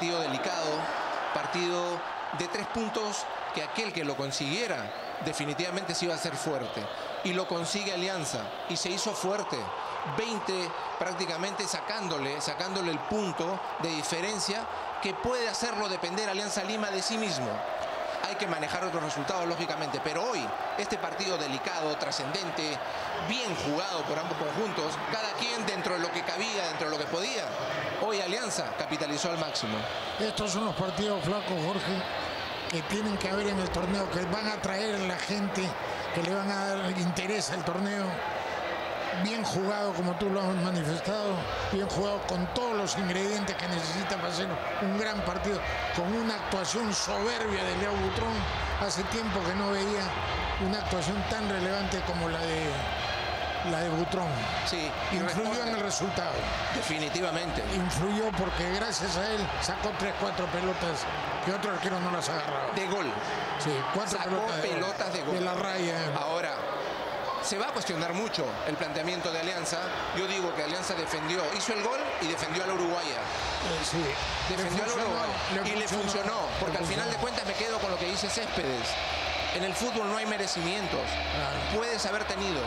partido delicado, partido de tres puntos que aquel que lo consiguiera definitivamente se iba a ser fuerte. Y lo consigue Alianza y se hizo fuerte. 20 prácticamente sacándole, sacándole el punto de diferencia que puede hacerlo depender Alianza Lima de sí mismo. Hay que manejar otros resultados, lógicamente, pero hoy este partido delicado, trascendente, bien jugado por ambos conjuntos, cada quien dentro de lo que cabía, dentro de lo que podía, hoy Alianza capitalizó al máximo. Estos son los partidos flacos, Jorge, que tienen que haber en el torneo, que van a traer a la gente, que le van a dar interés al torneo bien jugado como tú lo has manifestado, bien jugado con todos los ingredientes que necesita para hacer un gran partido, con una actuación soberbia de Leo Butrón. Hace tiempo que no veía una actuación tan relevante como la de la de Butrón. Sí, influyó en el resultado. Definitivamente. Influyó porque gracias a él sacó tres, cuatro pelotas que otro arquero no las agarraba. De gol. Sí, cuatro Sacó pelotas, de, gol. De la raya. Ahora, se va a cuestionar mucho el planteamiento de Alianza. Yo digo que Alianza defendió, hizo el gol y defendió a la Uruguaya. Eh, sí. Defendió a la Uruguaya. y le funcionó, porque al final de cuentas me quedo con lo que dice Céspedes. En el fútbol no hay merecimientos. Puedes haber tenido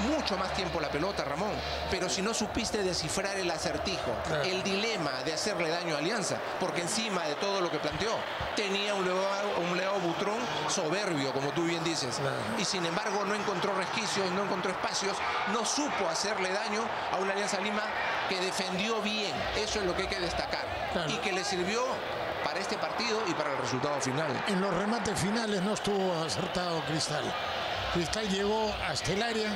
mucho más tiempo la pelota, Ramón, pero si no supiste descifrar el acertijo, el dilema de hacerle daño a Alianza, porque encima de todo lo que planteó, tenía un Leo, un Butrón soberbio, como tú bien dices, y sin embargo no encontró resquicios, no encontró espacios, no supo hacerle daño a una Alianza Lima que defendió bien, eso es lo que hay que destacar, y que le sirvió para este partido y para el resultado final. En los remates finales no estuvo acertado Cristal. Cristal llegó hasta el área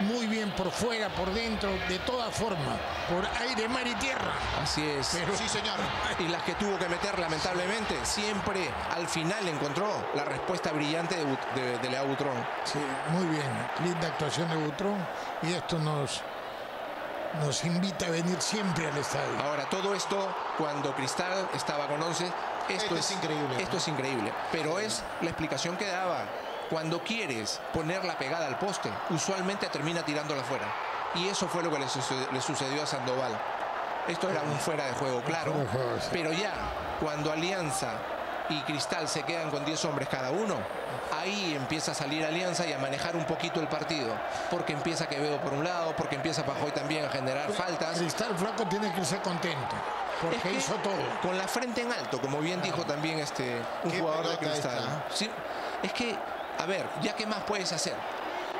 muy bien por fuera, por dentro, de toda forma, por aire, mar y tierra. Así es. sí, señor. Y las que tuvo que meter, lamentablemente, siempre al final encontró la respuesta brillante de, de, Lea Butrón. Sí, muy bien. Linda actuación de Butrón. Y esto nos, nos invita a venir siempre al estadio. Ahora, todo esto, cuando Cristal estaba con 11, esto, es, increíble. Esto es increíble. Pero es la explicación que daba. Cuando quieres ponerla pegada al poste, usualmente termina tirándola fuera. Y eso fue lo que le sucedió, a Sandoval. Esto era un fuera de juego, claro. Pero ya, cuando Alianza y Cristal se quedan con 10 hombres cada uno, ahí empieza a salir Alianza y a manejar un poquito el partido. Porque empieza Quevedo por un lado, porque empieza Pajoy también a generar faltas. Cristal Flaco tiene que ser contento. Porque hizo todo. Con la frente en alto, como bien dijo también este un jugador de Cristal. Sí, es que, a ver, ya qué más puedes hacer.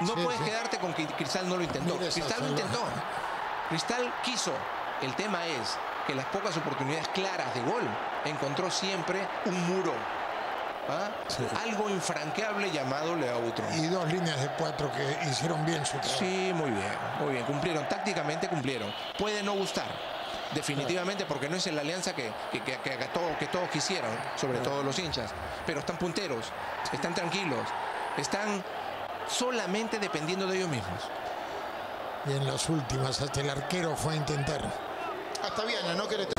No puedes quedarte con que Cristal no lo intentó. Cristal lo intentó. Cristal quiso. El tema es que las pocas oportunidades claras de gol encontró siempre un muro. ¿ah? Algo infranqueable llamado Leautro. Y dos líneas de cuatro que hicieron bien su trabajo. Sí, muy bien, muy bien. Cumplieron, tácticamente cumplieron. Puede no gustar, definitivamente, porque no es la alianza que, que, que, que todos quisieron, sobre todo los hinchas. Pero están punteros, están tranquilos, están solamente dependiendo de ellos mismos. Y en las últimas, hasta el arquero fue a intentar hasta Viana, ¿no? Que